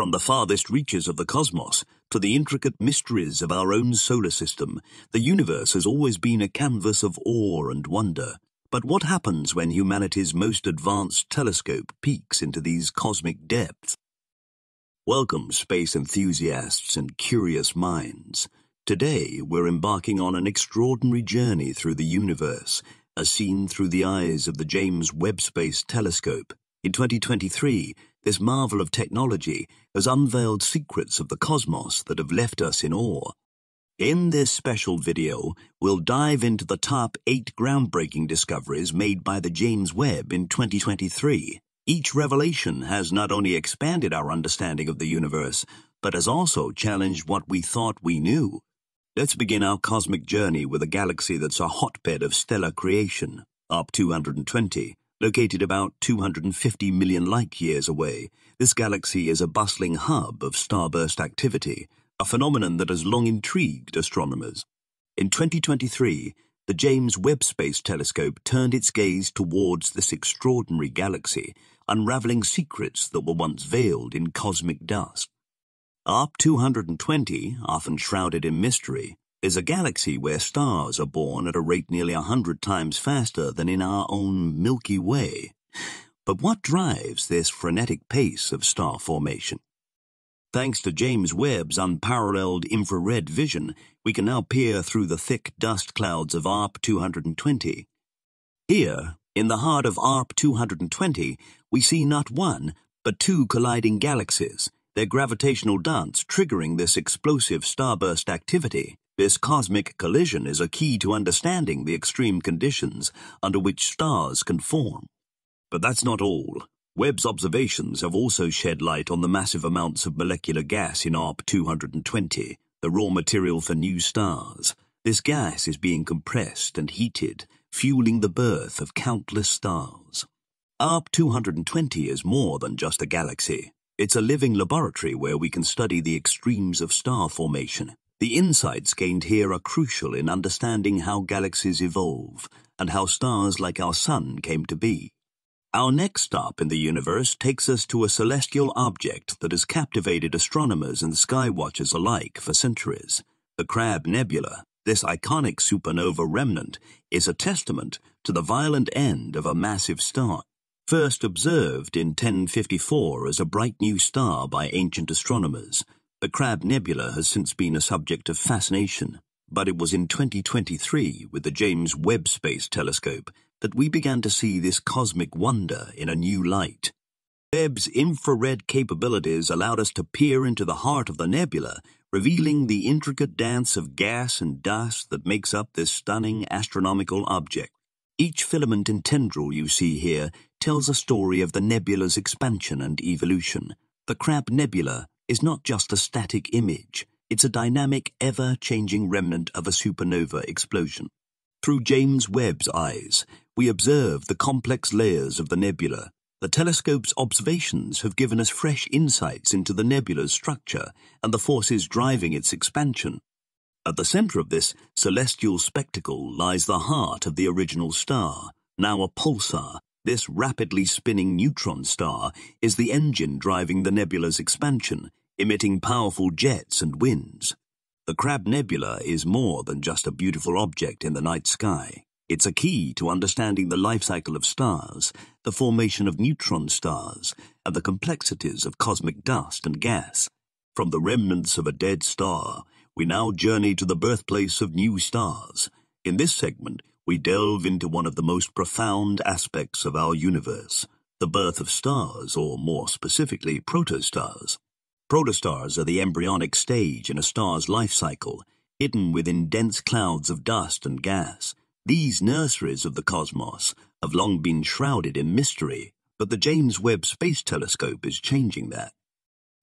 From the farthest reaches of the cosmos to the intricate mysteries of our own solar system, the universe has always been a canvas of awe and wonder. But what happens when humanity's most advanced telescope peeks into these cosmic depths? Welcome, space enthusiasts and curious minds. Today, we're embarking on an extraordinary journey through the universe, as seen through the eyes of the James Webb Space Telescope. In 2023, this marvel of technology has unveiled secrets of the cosmos that have left us in awe. In this special video, we'll dive into the top eight groundbreaking discoveries made by the James Webb in 2023. Each revelation has not only expanded our understanding of the universe, but has also challenged what we thought we knew. Let's begin our cosmic journey with a galaxy that's a hotbed of stellar creation, ARP 220. Located about 250 million light years away, this galaxy is a bustling hub of starburst activity, a phenomenon that has long intrigued astronomers. In 2023, the James Webb Space Telescope turned its gaze towards this extraordinary galaxy, unraveling secrets that were once veiled in cosmic dust. ARP 220, often shrouded in mystery, is a galaxy where stars are born at a rate nearly a hundred times faster than in our own Milky Way. But what drives this frenetic pace of star formation? Thanks to James Webb's unparalleled infrared vision, we can now peer through the thick dust clouds of ARP 220. Here, in the heart of ARP 220, we see not one, but two colliding galaxies, their gravitational dance triggering this explosive starburst activity. This cosmic collision is a key to understanding the extreme conditions under which stars can form. But that's not all. Webb's observations have also shed light on the massive amounts of molecular gas in ARP 220, the raw material for new stars. This gas is being compressed and heated, fueling the birth of countless stars. ARP 220 is more than just a galaxy. It's a living laboratory where we can study the extremes of star formation. The insights gained here are crucial in understanding how galaxies evolve and how stars like our Sun came to be. Our next stop in the universe takes us to a celestial object that has captivated astronomers and skywatchers alike for centuries. The Crab Nebula, this iconic supernova remnant, is a testament to the violent end of a massive star. First observed in 1054 as a bright new star by ancient astronomers, the Crab Nebula has since been a subject of fascination, but it was in 2023 with the James Webb Space Telescope that we began to see this cosmic wonder in a new light. Webb's infrared capabilities allowed us to peer into the heart of the nebula, revealing the intricate dance of gas and dust that makes up this stunning astronomical object. Each filament and tendril you see here tells a story of the nebula's expansion and evolution. The Crab Nebula is not just a static image, it's a dynamic, ever-changing remnant of a supernova explosion. Through James Webb's eyes, we observe the complex layers of the nebula. The telescope's observations have given us fresh insights into the nebula's structure and the forces driving its expansion. At the center of this celestial spectacle lies the heart of the original star, now a pulsar. This rapidly spinning neutron star is the engine driving the nebula's expansion, emitting powerful jets and winds. The Crab Nebula is more than just a beautiful object in the night sky. It's a key to understanding the life cycle of stars, the formation of neutron stars, and the complexities of cosmic dust and gas. From the remnants of a dead star, we now journey to the birthplace of new stars. In this segment, we delve into one of the most profound aspects of our universe, the birth of stars, or more specifically, protostars. Protostars are the embryonic stage in a star's life cycle, hidden within dense clouds of dust and gas. These nurseries of the cosmos have long been shrouded in mystery, but the James Webb Space Telescope is changing that.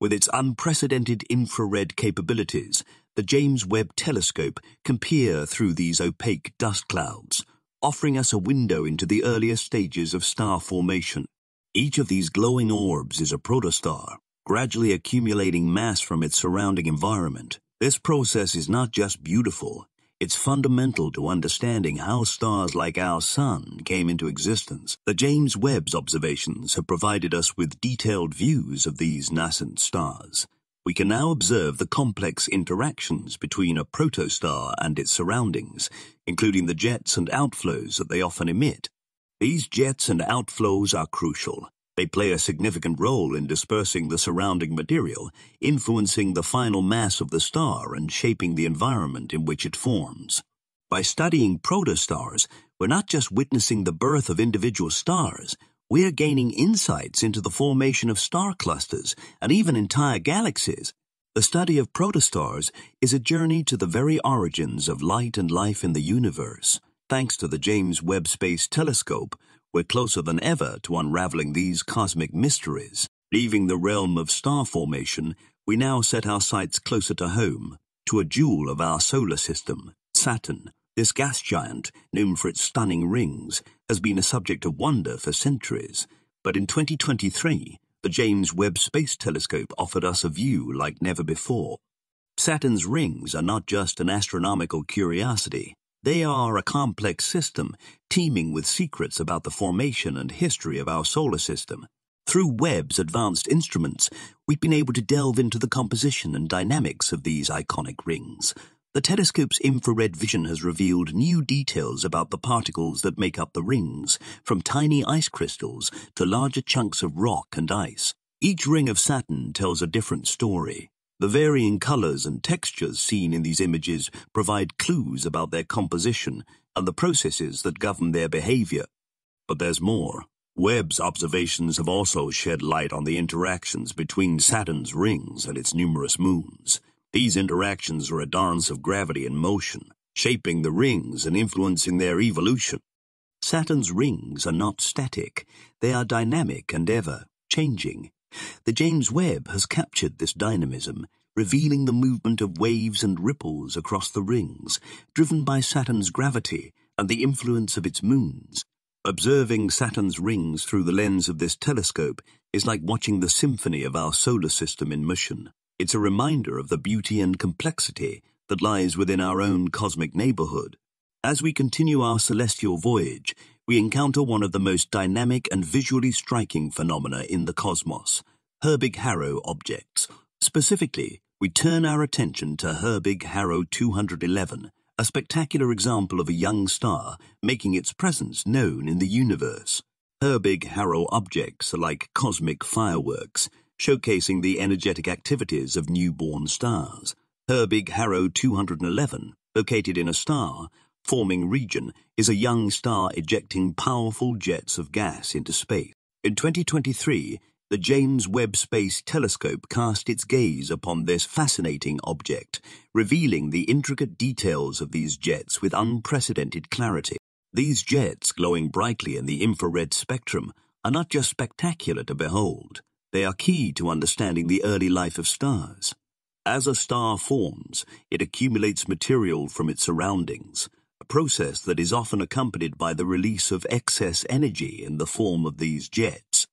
With its unprecedented infrared capabilities, the James Webb Telescope can peer through these opaque dust clouds, offering us a window into the earlier stages of star formation. Each of these glowing orbs is a protostar, gradually accumulating mass from its surrounding environment. This process is not just beautiful, It's fundamental to understanding how stars like our Sun came into existence. The James Webb's observations have provided us with detailed views of these nascent stars. We can now observe the complex interactions between a protostar and its surroundings, including the jets and outflows that they often emit. These jets and outflows are crucial. They play a significant role in dispersing the surrounding material, influencing the final mass of the star and shaping the environment in which it forms. By studying protostars, we're not just witnessing the birth of individual stars, we're gaining insights into the formation of star clusters and even entire galaxies. The study of protostars is a journey to the very origins of light and life in the universe. Thanks to the James Webb Space Telescope, we're closer than ever to unraveling these cosmic mysteries. Leaving the realm of star formation, we now set our sights closer to home, to a jewel of our solar system, Saturn. This gas giant, known for its stunning rings, has been a subject of wonder for centuries. But in 2023, the James Webb Space Telescope offered us a view like never before. Saturn's rings are not just an astronomical curiosity. They are a complex system, teeming with secrets about the formation and history of our solar system. Through Webb's advanced instruments, we've been able to delve into the composition and dynamics of these iconic rings. The telescope's infrared vision has revealed new details about the particles that make up the rings, from tiny ice crystals to larger chunks of rock and ice. Each ring of Saturn tells a different story. The varying colors and textures seen in these images provide clues about their composition and the processes that govern their behavior. But there's more. Webb's observations have also shed light on the interactions between Saturn's rings and its numerous moons. These interactions are a dance of gravity and motion, shaping the rings and influencing their evolution. Saturn's rings are not static, they are dynamic and ever changing. The James Webb has captured this dynamism, revealing the movement of waves and ripples across the rings, driven by Saturn's gravity and the influence of its moons. Observing Saturn's rings through the lens of this telescope is like watching the symphony of our solar system in motion. It's a reminder of the beauty and complexity that lies within our own cosmic neighborhood. As we continue our celestial voyage, we encounter one of the most dynamic and visually striking phenomena in the cosmos, Herbig-Haro objects. Specifically, we turn our attention to Herbig-Haro 211, a spectacular example of a young star making its presence known in the universe. Herbig-Haro objects are like cosmic fireworks, showcasing the energetic activities of newborn stars. Herbig-Haro 211, located in a star, forming region is a young star ejecting powerful jets of gas into space. In 2023, the James Webb Space Telescope cast its gaze upon this fascinating object, revealing the intricate details of these jets with unprecedented clarity. These jets, glowing brightly in the infrared spectrum, are not just spectacular to behold, they are key to understanding the early life of stars. As a star forms, it accumulates material from its surroundings, a process that is often accompanied by the release of excess energy in the form of these jets.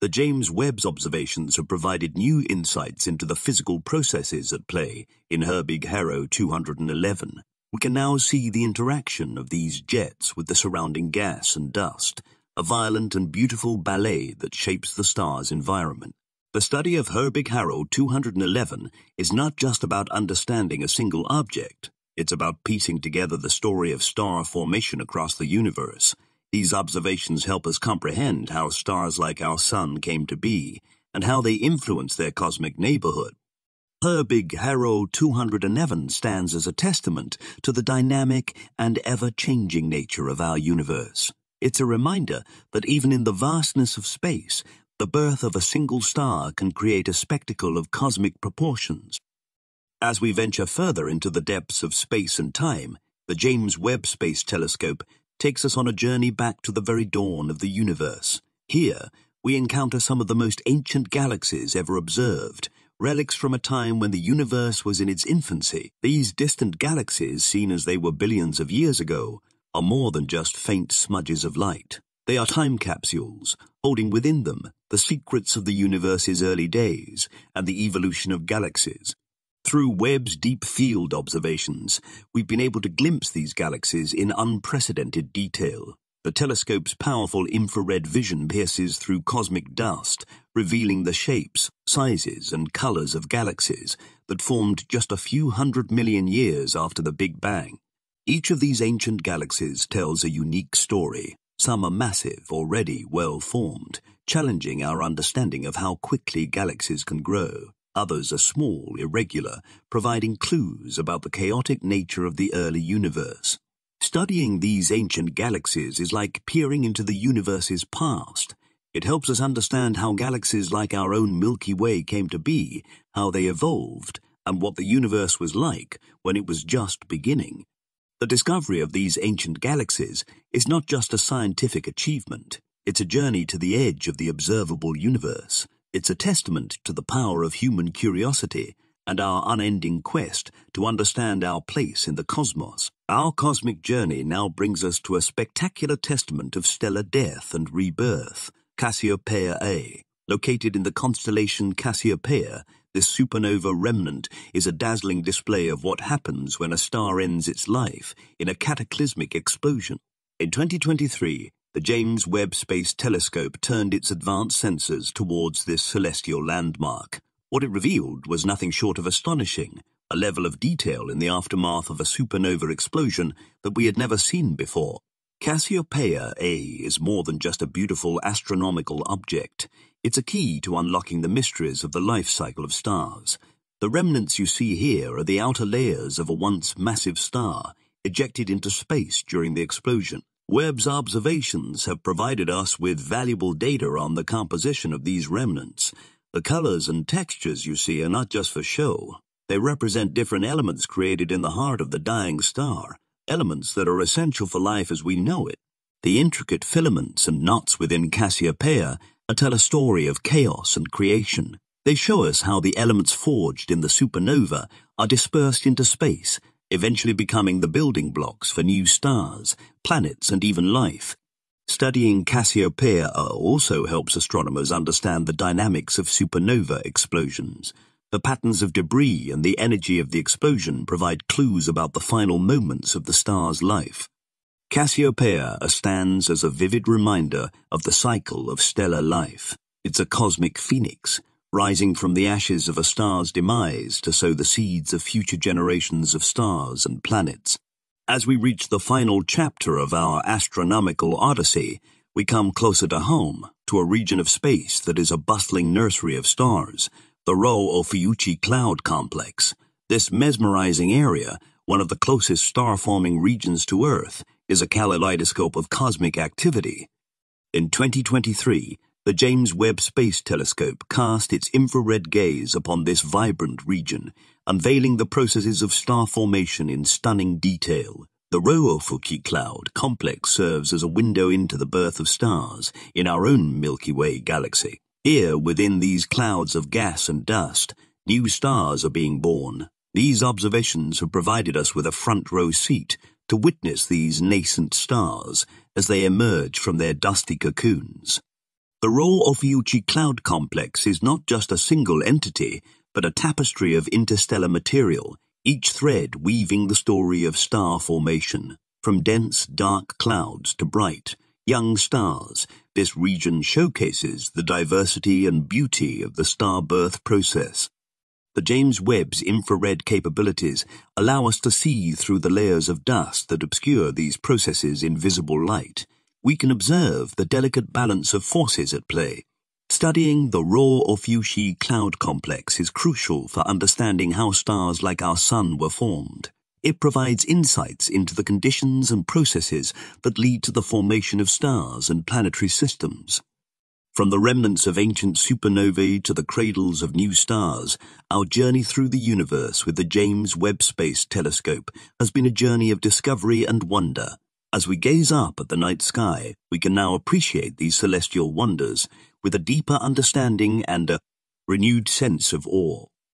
The James Webb's observations have provided new insights into the physical processes at play in Herbig-Haro 211. We can now see the interaction of these jets with the surrounding gas and dust, a violent and beautiful ballet that shapes the star's environment. The study of Herbig-Haro 211 is not just about understanding a single object, it's about piecing together the story of star formation across the universe. These observations help us comprehend how stars like our Sun came to be and how they influence their cosmic neighborhood. Herbig-Haro 211 stands as a testament to the dynamic and ever-changing nature of our universe. It's a reminder that even in the vastness of space, the birth of a single star can create a spectacle of cosmic proportions. As we venture further into the depths of space and time, the James Webb Space Telescope takes us on a journey back to the very dawn of the universe. Here, we encounter some of the most ancient galaxies ever observed, relics from a time when the universe was in its infancy. These distant galaxies, seen as they were billions of years ago, are more than just faint smudges of light. They are time capsules, holding within them the secrets of the universe's early days and the evolution of galaxies. Through Webb's deep field observations, we've been able to glimpse these galaxies in unprecedented detail. The telescope's powerful infrared vision pierces through cosmic dust, revealing the shapes, sizes, and colors of galaxies that formed just a few hundred million years after the Big Bang. Each of these ancient galaxies tells a unique story. Some are massive, already well formed, challenging our understanding of how quickly galaxies can grow. Others are small, irregular, providing clues about the chaotic nature of the early universe. Studying these ancient galaxies is like peering into the universe's past. It helps us understand how galaxies like our own Milky Way came to be, how they evolved, and what the universe was like when it was just beginning. The discovery of these ancient galaxies is not just a scientific achievement, it's a journey to the edge of the observable universe. It's a testament to the power of human curiosity and our unending quest to understand our place in the cosmos. Our cosmic journey now brings us to a spectacular testament of stellar death and rebirth, Cassiopeia A. Located in the constellation Cassiopeia, this supernova remnant is a dazzling display of what happens when a star ends its life in a cataclysmic explosion. In 2023, the James Webb Space Telescope turned its advanced sensors towards this celestial landmark. What it revealed was nothing short of astonishing, a level of detail in the aftermath of a supernova explosion that we had never seen before. Cassiopeia A is more than just a beautiful astronomical object. It's a key to unlocking the mysteries of the life cycle of stars. The remnants you see here are the outer layers of a once massive star, ejected into space during the explosion. Webb's observations have provided us with valuable data on the composition of these remnants, the colors and textures you see are not just for show. They represent different elements created in the heart of the dying star, elements that are essential for life as we know it. The intricate filaments and knots within Cassiopeia tell a story of chaos and creation. They show us how the elements forged in the supernova are dispersed into space, eventually becoming the building blocks for new stars, planets, and even life. Studying Cassiopeia also helps astronomers understand the dynamics of supernova explosions. The patterns of debris and the energy of the explosion provide clues about the final moments of the star's life. Cassiopeia stands as a vivid reminder of the cycle of stellar life. It's a cosmic phoenix, rising from the ashes of a star's demise to sow the seeds of future generations of stars and planets. As we reach the final chapter of our astronomical odyssey, we come closer to home, to a region of space that is a bustling nursery of stars, the Rho Ophiuchi Cloud Complex. This mesmerizing area, one of the closest star-forming regions to Earth, is a kaleidoscope of cosmic activity. In 2023, the James Webb Space Telescope cast its infrared gaze upon this vibrant region, unveiling the processes of star formation in stunning detail. The Ophiuchi cloud complex serves as a window into the birth of stars in our own Milky Way galaxy. Here, within these clouds of gas and dust, new stars are being born. These observations have provided us with a front row seat to witness these nascent stars as they emerge from their dusty cocoons. The Rho Ophiuchi cloud complex is not just a single entity, but a tapestry of interstellar material, each thread weaving the story of star formation. From dense, dark clouds to bright, young stars, this region showcases the diversity and beauty of the star birth process. The James Webb's infrared capabilities allow us to see through the layers of dust that obscure these processes in visible light. We can observe the delicate balance of forces at play, Studying the Rho Ophiuchi cloud complex is crucial for understanding how stars like our Sun were formed. It provides insights into the conditions and processes that lead to the formation of stars and planetary systems. From the remnants of ancient supernovae to the cradles of new stars, our journey through the universe with the James Webb Space Telescope has been a journey of discovery and wonder. As we gaze up at the night sky, we can now appreciate these celestial wonders with a deeper understanding and a renewed sense of awe.